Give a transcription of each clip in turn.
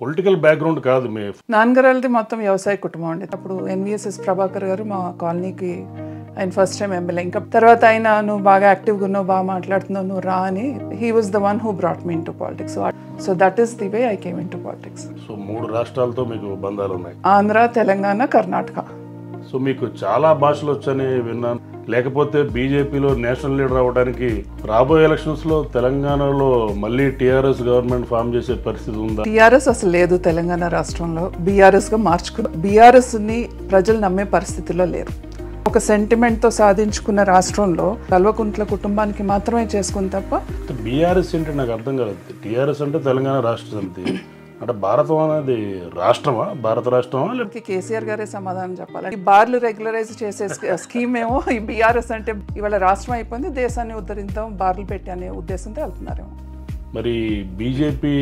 Political background కాదు మీ నాన్నగారిది మొత్తం వ్యవసాయ కుటుంబం అండి. అప్పుడు ఎన్విఎస్ఎస్ ప్రభాకర్ గారు మా కాలనీకి ఆయన ఫస్ట్ టైం ఎమ్మెల్యే. ఇంకా తర్వాత ఆయన నువ్వు బాగా యాక్టివ్గా ఉన్నావు బాగా మాట్లాడుతున్నావు నువ్వు రా అని he was the one who brought me into politics so that is the way I came into politics so మూడు రాష్ట్రాలతో మీకు బంధాలు ఉన్నాయి ఆంధ్ర తెలంగాణ కర్ణాటక. సో మీకు చాలా భాషలు వచ్చని విన్నాను. లేకపోతే బీజేపీలో నేషనల్ లీడర్ అవ్వడానికి రాబోయే ఎలక్షన్స్లో తెలంగాణలో మళ్ళీ టీఆర్ఎస్ గవర్నమెంట్ ఫామ్ చేసే పరిస్థితి ఉందా? టీఆర్ఎస్ అసలు లేదు తెలంగాణ రాష్ట్రంలో. బీఆర్ఎస్గా మార్చుకు బీఆర్ఎస్ని ప్రజలు నమ్మే పరిస్థితిలో లేరు. ఒక సెంటిమెంట్తో సాధించుకున్న రాష్ట్రంలో కల్వకుంట్ల కుటుంబానికి మాత్రమే చేసుకుని తప్ప బీఆర్ఎస్ ఏంటి? నాకు అర్థం కాలేదు. టీఆర్ఎస్ అంటే తెలంగాణ రాష్ట్ర సమితి. అంటే భారతం అనేది రాష్ట్రమా? భారత రాష్ట్రమా? లేకపోతే కేసీఆర్ గారే సమాధానం చెప్పాలి. ఈ బార్లు రెగ్యులరైజ్ చేసే స్కీ- స్కీమ్ ఏమో ఈ బీఆర్ఎస్ అంటే ఇవాళ రాష్ట్రం అయిపోయింది దేశాన్ని ఉద్ధరిద్దాం బార్లు పెట్టి అనే ఉద్దేశంతో వెళ్తున్నారేమో. మరి బీజేపీ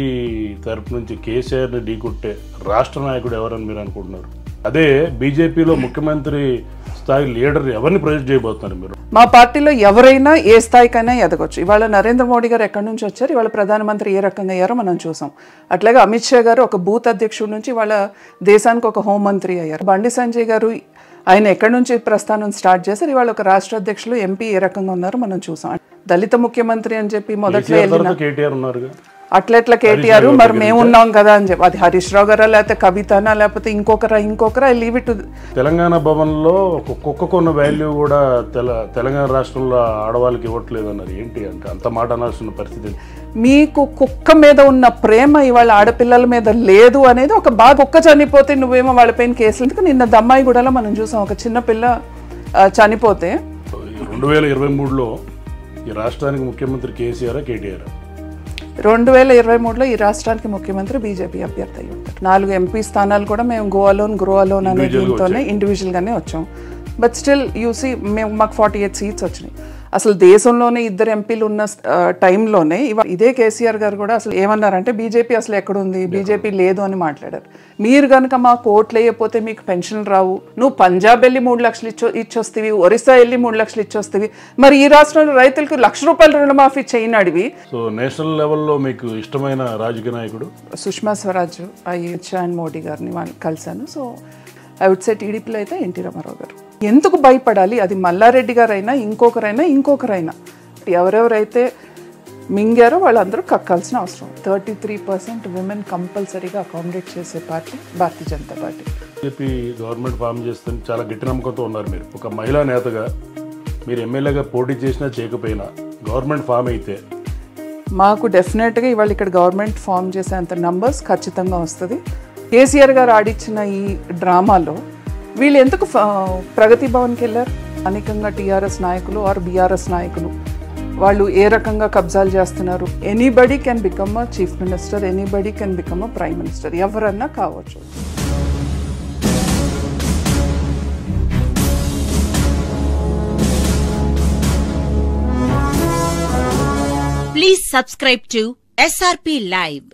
తరపు నుంచి కేసీఆర్ని ఢీకొట్టే రాష్ట్ర నాయకుడు ఎవరని మీరు అనుకుంటున్నారు? అదే బీజేపీలో ముఖ్యమంత్రి స్థాయి లీడర్ ఎవరిని ప్రొజెక్ట్ చేయబోతున్నారు మీరు? మా పార్టీలో ఎవరైనా ఏ స్థాయికైనా ఎదగొచ్చు. ఇవాళ నరేంద్ర మోడీ గారు ఎక్కడి నుంచి వచ్చారు? ఇవాళ ప్రధానమంత్రి ఏ రకంగా అయ్యారో మనం చూసాం. అట్లాగే అమిత్ షా గారు ఒక బూత్ అధ్యక్షుడి నుంచి వాళ్ళ దేశానికి ఒక హోంమంత్రి అయ్యారు. బండి సంజయ్ గారు ఆయన ఎక్కడి నుంచి ప్రస్థానం స్టార్ట్ చేశారు? ఇవాళ ఒక రాష్ట్ర అధ్యక్షులు ఎంపీ ఏ రకంగా ఉన్నారో మనం చూసాం. దళిత ముఖ్యమంత్రి అని చెప్పి మొదట్లో అట్లెట్లా కేటీఆర్ మరి మేము ఉన్నాం కదా అని చెప్పి. అది హరీష్ రావు గారా లేకపోతే కవితనా లేకపోతే ఇంకొకరా ఇంకొకరా లీవ్ ఇట్ తెలంగాణ భవన్లో ఒక కుక్క కొన్న వాల్యూ కూడా తెల తెలంగాణ రాష్ట్రంలో ఆడవాళ్ళకి ఇవ్వట్లేదు అన్నారు. ఏంటి అంటే అంత మాట అనాల్సిన పరిస్థితి? మీకు కుక్క మీద ఉన్న ప్రేమ ఇవాళ ఆడపిల్లల మీద లేదు అనేది ఒక బాధ కుక్క చనిపోతే నువ్వేమో వాళ్ళపైన కేసులు ఎందుకు? నిన్న దమ్మాయిగూడలో మనం చూసాం ఒక చిన్న పిల్ల చనిపోతే. రెండు వేల ఇరవై మూడులో ఈ రాష్ట్రానికి ముఖ్యమంత్రి కేసీఆర్ కేటీఆర్? రెండు వేల ఇరవై మూడులో ఈ రాష్ట్రానికి ముఖ్యమంత్రి బీజేపీ అభ్యర్థి అయి ఉంటారు. నాలుగు ఎంపీ స్థానాలు కూడా మేము గో అలోన్ గ్రో అలోన్ అనే దీంతోనే ఇండివిజువల్గానే వచ్చాం. బట్ స్టిల్ యూసీ మేము మాకు ఫార్టీ ఎయిట్ సీట్స్ వచ్చినాయి. అసలు దేశంలోనే ఇద్దరు ఎంపీలు ఉన్న టైంలోనే ఇవ ఇదే కేసీఆర్ గారు కూడా అసలు ఏమన్నారంటే బీజేపీ అసలు ఎక్కడుంది బీజేపీ లేదు అని మాట్లాడారు. మీరు కనుక మాకు ఓట్లు వేయకపోతే మీకు పెన్షన్ రావు నువ్వు పంజాబ్ వెళ్ళి మూడు లక్షలు ఇచ్చో ఇచ్చొస్తేవి ఒరిస్సా వెళ్ళి మూడు లక్షలు ఇచ్చొస్తేవి మరి ఈ రాష్ట్రంలో రైతులకు లక్ష రూపాయల రుణమాఫీ చేయనడివి. సో నేషనల్ లెవెల్లో మీకు ఇష్టమైన రాజకీయ నాయకుడు? సుష్మా స్వరాజ్ అమిత్ షా అండ్ మోడీ గారిని వాళ్ళు కలిశాను. సో ఐ వుడ్ సే టీడీపీలో అయితే ఎన్టీ రామారావు గారు. ఎందుకు భయపడాలి? అది మల్లారెడ్డి గారైనా ఇంకొకరైనా ఇంకొకరైనా. ఎవరెవరైతే మింగారో వాళ్ళందరూ కక్కాల్సిన అవసరం. థర్టీ త్రీ పర్సెంట్ విమెన్ కంపల్సరీగా అకామిడేట్ చేసే party Bharatiya Janata party. BJP government form చేస్తుంది చాలా గట్టి నమ్మకంతో ఉన్నారు మీరు. ఒక మహిళా నేతగా మీరు ఎమ్మెల్యేగా పోటీ చేసినా చేయకపోయినా గవర్నమెంట్ ఫామ్ అయితే మాకు డెఫినెట్గా ఇవాళ ఇక్కడ గవర్నమెంట్ ఫామ్ చేసేంత నంబర్స్ ఖచ్చితంగా వస్తుంది. కేసీఆర్ గారు ఆడిచ్చిన ఈ డ్రామాలో వీళ్ళు ఎందుకు ప్రగతి భవన్కి వెళ్ళారు? అనేకంగా టీఆర్ఎస్ నాయకులు ఆర్ బీఆర్ఎస్ నాయకులు. వాళ్ళు ఏ రకంగా కబ్జాలు చేస్తున్నారు? Anybody can become a chief minister anybody can become a prime minister ఎవరన్నా కావచ్చు. Please subscribe to SRP live